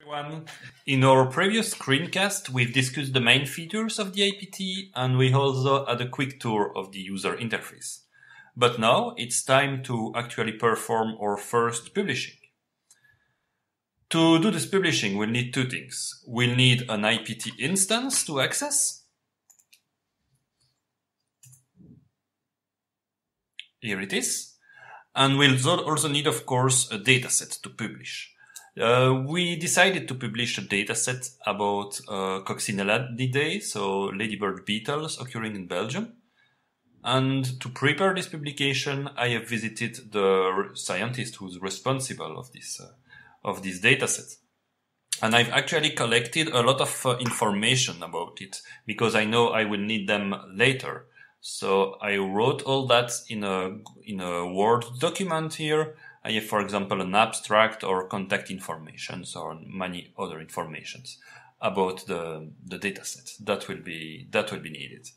everyone. In our previous screencast, we've discussed the main features of the IPT and we also had a quick tour of the user interface. But now it's time to actually perform our first publishing. To do this publishing, we'll need two things. We'll need an IPT instance to access. Here it is. And we'll also need, of course, a dataset to publish. Uh, we decided to publish a dataset about uh, Coccinellidae, so ladybird beetles occurring in Belgium. And to prepare this publication, I have visited the scientist who's responsible of this uh, of this dataset. And I've actually collected a lot of uh, information about it because I know I will need them later. So I wrote all that in a in a Word document here for example, an abstract or contact information or many other informations about the, the dataset that will be, that will be needed.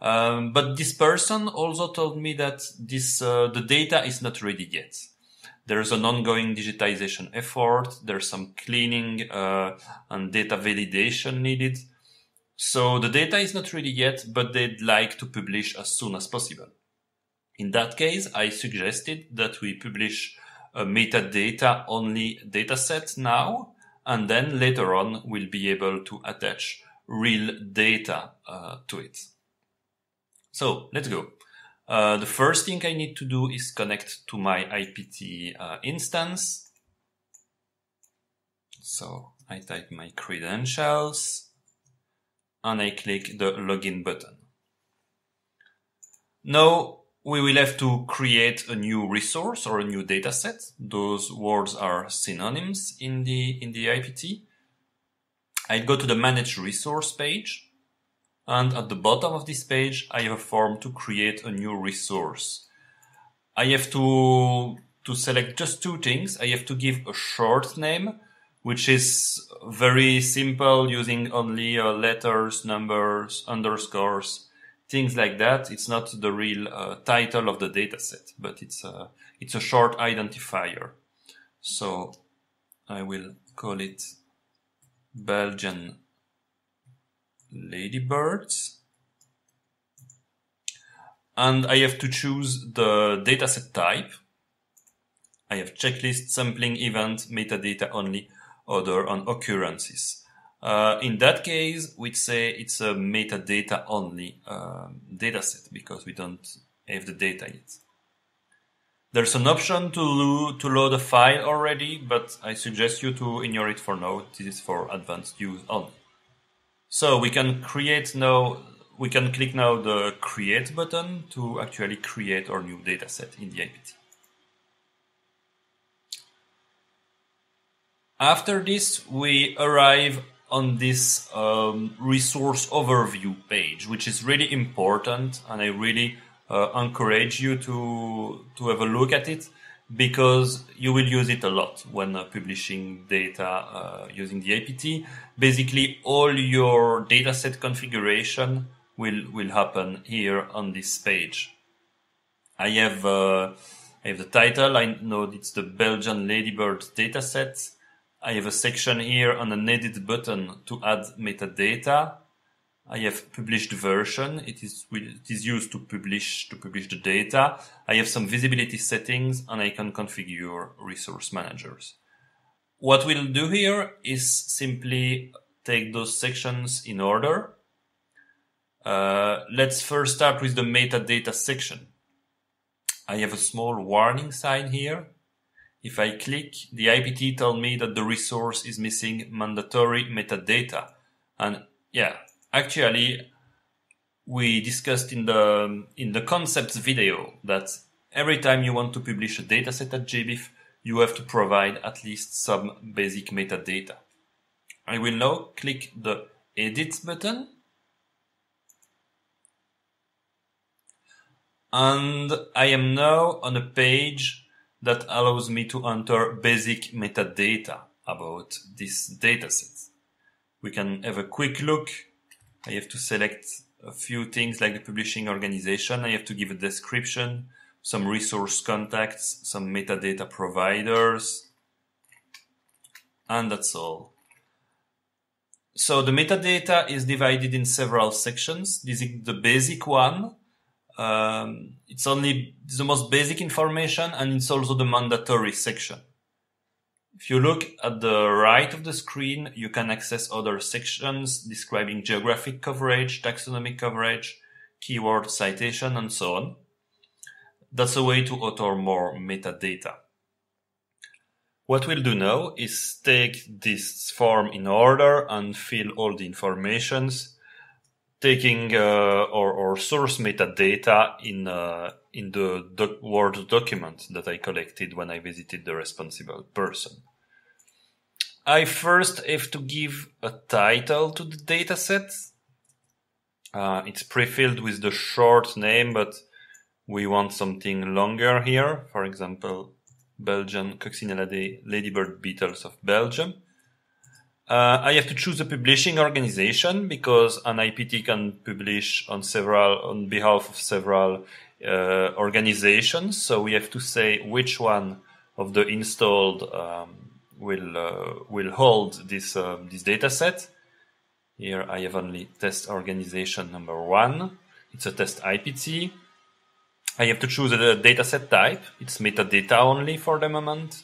Um, but this person also told me that this, uh, the data is not ready yet. There's an ongoing digitization effort. There's some cleaning, uh, and data validation needed. So the data is not ready yet, but they'd like to publish as soon as possible. In that case, I suggested that we publish a metadata only dataset now, and then later on we'll be able to attach real data uh, to it. So let's go. Uh, the first thing I need to do is connect to my IPT uh, instance. So I type my credentials and I click the login button. Now we will have to create a new resource or a new data set. Those words are synonyms in the, in the IPT. I go to the manage resource page. And at the bottom of this page, I have a form to create a new resource. I have to, to select just two things. I have to give a short name, which is very simple using only uh, letters, numbers, underscores, things like that. It's not the real uh, title of the dataset, but it's a, it's a short identifier. So I will call it Belgian ladybirds. And I have to choose the dataset type. I have checklist, sampling, event, metadata only, other, and occurrences. Uh, in that case, we'd say it's a metadata only um, dataset because we don't have the data yet. There's an option to, lo to load a file already, but I suggest you to ignore it for now. This is for advanced use only. So we can create now, we can click now the create button to actually create our new dataset in the IPT. After this, we arrive on this um, resource overview page, which is really important, and I really uh, encourage you to to have a look at it because you will use it a lot when uh, publishing data uh, using the IPT. Basically, all your dataset configuration will will happen here on this page. I have uh, I have the title. I know it's the Belgian Ladybird dataset. I have a section here on an edit button to add metadata. I have published version. It is, it is used to publish, to publish the data. I have some visibility settings and I can configure resource managers. What we'll do here is simply take those sections in order. Uh, let's first start with the metadata section. I have a small warning sign here if I click, the IPT tell me that the resource is missing mandatory metadata. And yeah, actually, we discussed in the in the concepts video that every time you want to publish a dataset at GBIF, you have to provide at least some basic metadata. I will now click the edit button and I am now on a page that allows me to enter basic metadata about this dataset. We can have a quick look. I have to select a few things like the publishing organization. I have to give a description, some resource contacts, some metadata providers, and that's all. so the metadata is divided in several sections. This is the basic one. Um, it's only the most basic information and it's also the mandatory section. If you look at the right of the screen, you can access other sections describing geographic coverage, taxonomic coverage, keyword citation, and so on. That's a way to author more metadata. What we'll do now is take this form in order and fill all the informations, taking uh, our, our, source metadata in uh, in the doc Word document that I collected when I visited the responsible person. I first have to give a title to the dataset. Uh, it's pre-filled with the short name, but we want something longer here. For example, Belgian Coccinellidés ladybird beetles of Belgium. Uh, I have to choose a publishing organization because an IPT can publish on several on behalf of several uh, organizations. So we have to say which one of the installed um, will uh, will hold this uh, this data set. Here I have only test organization number one. It's a test IPT. I have to choose a dataset type. It's metadata only for the moment.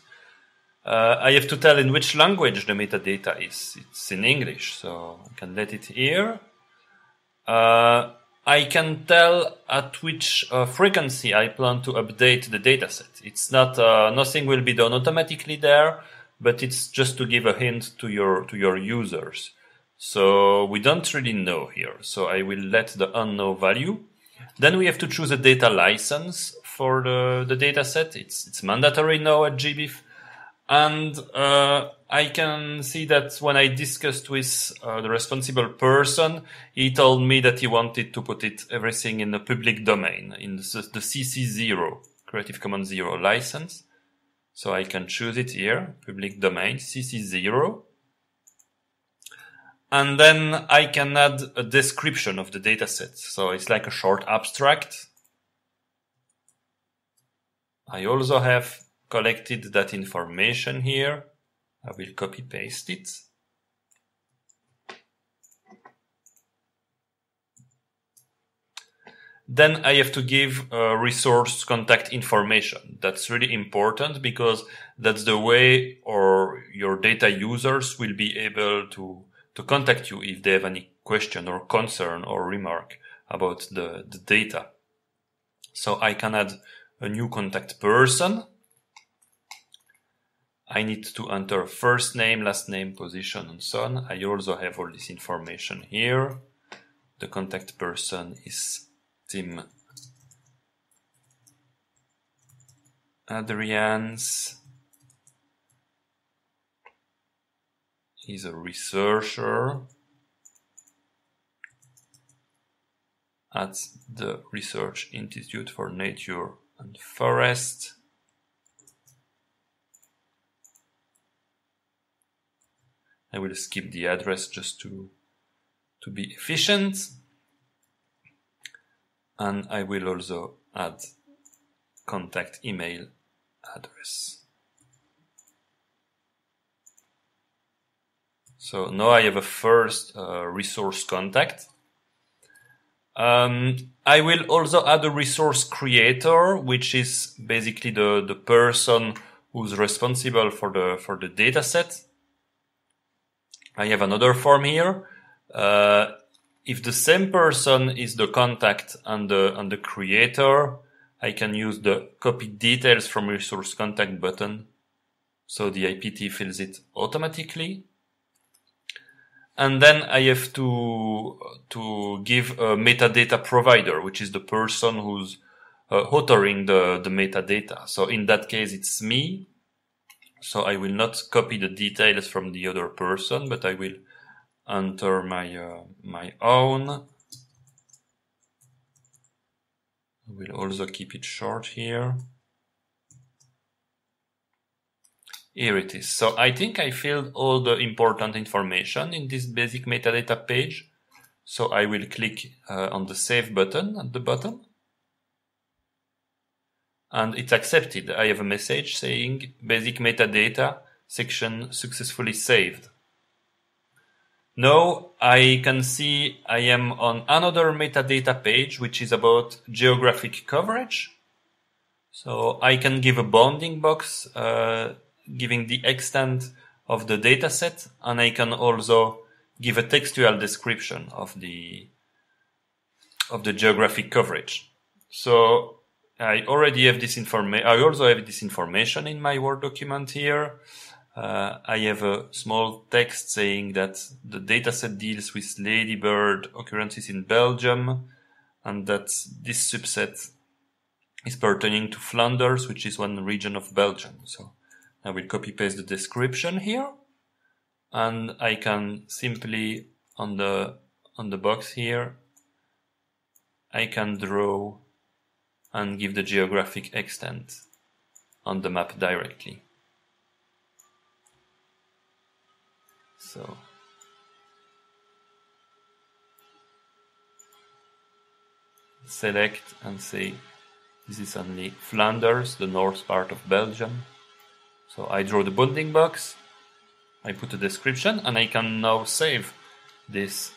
Uh, I have to tell in which language the metadata is. It's in English, so I can let it here. Uh, I can tell at which uh, frequency I plan to update the dataset. It's not uh, nothing will be done automatically there, but it's just to give a hint to your to your users. So we don't really know here. So I will let the unknown value. Then we have to choose a data license for the, the data set. It's, it's mandatory now at GBIF. And uh, I can see that when I discussed with uh, the responsible person, he told me that he wanted to put it everything in the public domain, in the, the CC0, Creative Commons Zero license. So I can choose it here, public domain, CC0. And then I can add a description of the dataset. So it's like a short abstract. I also have collected that information here. I will copy paste it. Then I have to give a resource contact information. That's really important because that's the way or your data users will be able to to contact you if they have any question or concern or remark about the, the data. So I can add a new contact person. I need to enter first name, last name, position, and so on. I also have all this information here. The contact person is Tim Adriaens. He's a researcher at the Research Institute for Nature and Forest. I will skip the address just to, to be efficient. And I will also add contact email address. So now I have a first uh, resource contact. Um, I will also add a resource creator, which is basically the, the person who's responsible for the, for the data set. I have another form here. Uh, if the same person is the contact and the, and the creator, I can use the copy details from resource contact button. So the IPT fills it automatically and then I have to to give a metadata provider, which is the person who's uh, authoring the the metadata. So in that case, it's me. So I will not copy the details from the other person, but I will enter my uh, my own. I will also keep it short here. Here it is. So I think I filled all the important information in this basic metadata page. So I will click uh, on the save button at the bottom. And it's accepted. I have a message saying basic metadata section successfully saved. Now I can see I am on another metadata page, which is about geographic coverage. So I can give a bounding box, uh, giving the extent of the dataset, and I can also give a textual description of the of the geographic coverage. So I already have this information. I also have this information in my Word document here. Uh, I have a small text saying that the dataset deals with ladybird occurrences in Belgium and that this subset is pertaining to Flanders, which is one region of Belgium. So I will copy paste the description here and I can simply on the on the box here I can draw and give the geographic extent on the map directly. So select and say this is only Flanders, the north part of Belgium. So I draw the bounding box, I put a description, and I can now save this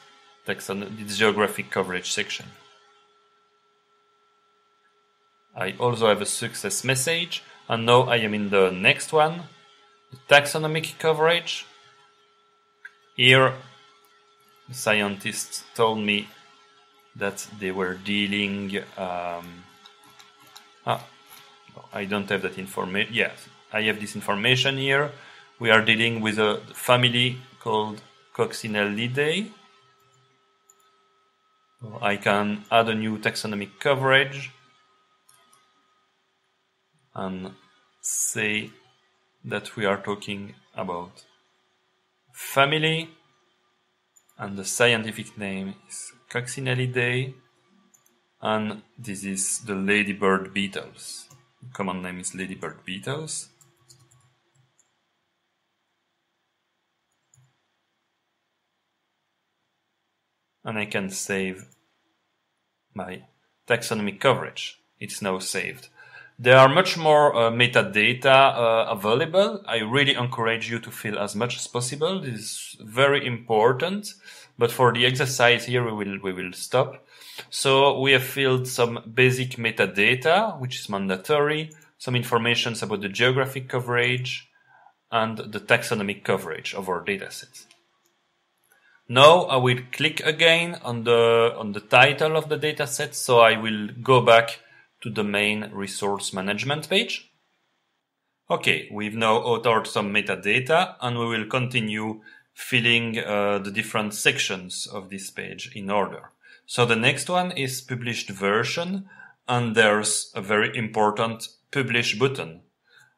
text on this geographic coverage section. I also have a success message, and now I am in the next one, the taxonomic coverage. Here, the scientists told me that they were dealing. Um, ah, I don't have that information. Yes, I have this information here. We are dealing with a family called Coccinellidae. I can add a new taxonomic coverage and say that we are talking about family and the scientific name is Coccinellidae and this is the ladybird beetles. The common name is ladybird beetles. And I can save my taxonomic coverage. It's now saved. There are much more uh, metadata uh, available. I really encourage you to fill as much as possible. This is very important. But for the exercise here, we will, we will stop. So we have filled some basic metadata, which is mandatory, some information about the geographic coverage and the taxonomic coverage of our datasets. Now I will click again on the, on the title of the dataset. So I will go back to the main resource management page. Okay, we've now authored some metadata and we will continue filling uh, the different sections of this page in order. So the next one is published version and there's a very important publish button.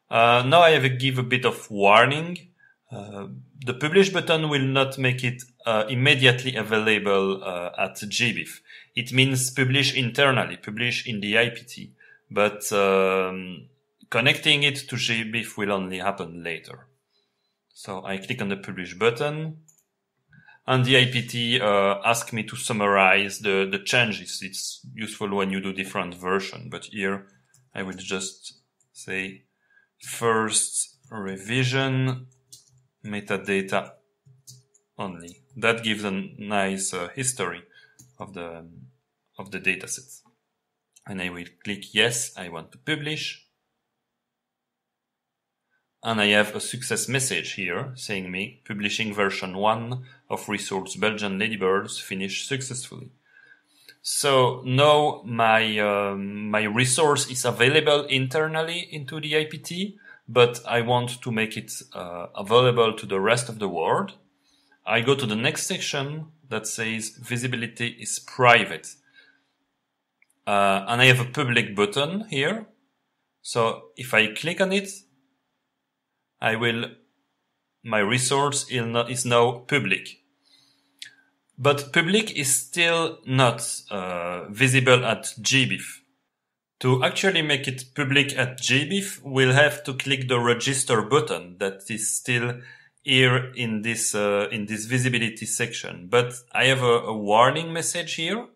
Uh, now I have to give a bit of warning. Uh, the publish button will not make it uh, immediately available uh, at GBIF. It means publish internally, publish in the IPT, but um, connecting it to GBIF will only happen later. So I click on the publish button and the IPT uh, me to summarize the, the changes. It's useful when you do different version, but here I will just say first revision metadata only. That gives a nice uh, history of the of the dataset. And I will click yes, I want to publish. And I have a success message here saying me publishing version 1 of resource Belgian ladybirds finished successfully. So now my um, my resource is available internally into the IPT, but I want to make it uh, available to the rest of the world. I go to the next section that says visibility is private. Uh, and I have a public button here. So if I click on it, I will, my resource is now public. But public is still not uh, visible at GBIF. To actually make it public at GBIF, we'll have to click the register button that is still here in this uh, in this visibility section. But I have a, a, warning message here,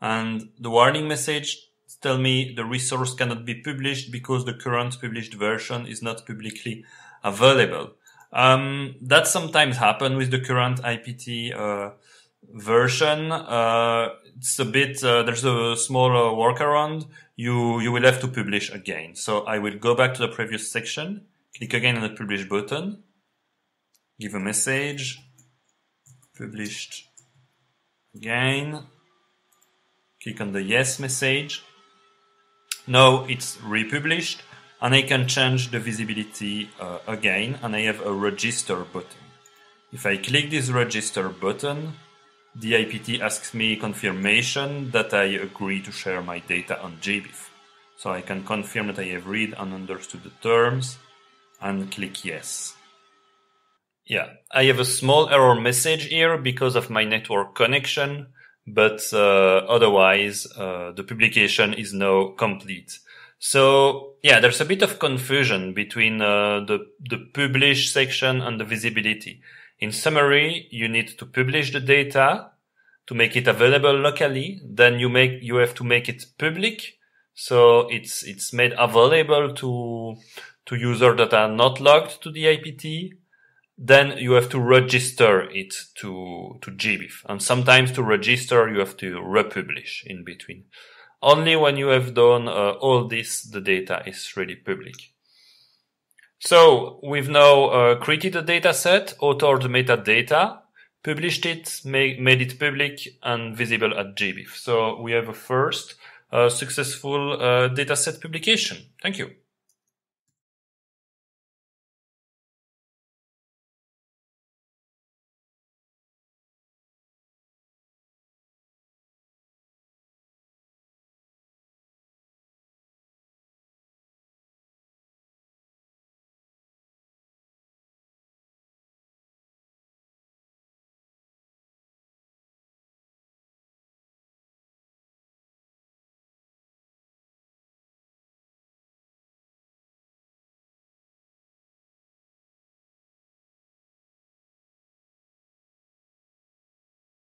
and the warning message tell me the resource cannot be published because the current published version is not publicly available. Um, that sometimes happen with the current IPT uh, version. Uh, it's a bit uh, there's a small uh, workaround. You you will have to publish again. So I will go back to the previous section, click again on the publish button, give a message, published again, click on the yes message. Now it's republished and I can change the visibility uh, again and I have a register button. If I click this register button, the IPT asks me confirmation that I agree to share my data on GBIF. So I can confirm that I have read and understood the terms and click yes. Yeah, I have a small error message here because of my network connection, but uh, otherwise uh, the publication is now complete. So yeah, there's a bit of confusion between uh, the the publish section and the visibility. In summary, you need to publish the data to make it available locally. Then you make you have to make it public, so it's it's made available to to users that are not logged to the IPT. Then you have to register it to to GBIF, and sometimes to register you have to republish in between. Only when you have done uh, all this, the data is really public. So we've now uh, created a data set, authored metadata, published it, made, made it public and visible at GBIF. So we have a first uh, successful uh, dataset publication. Thank you.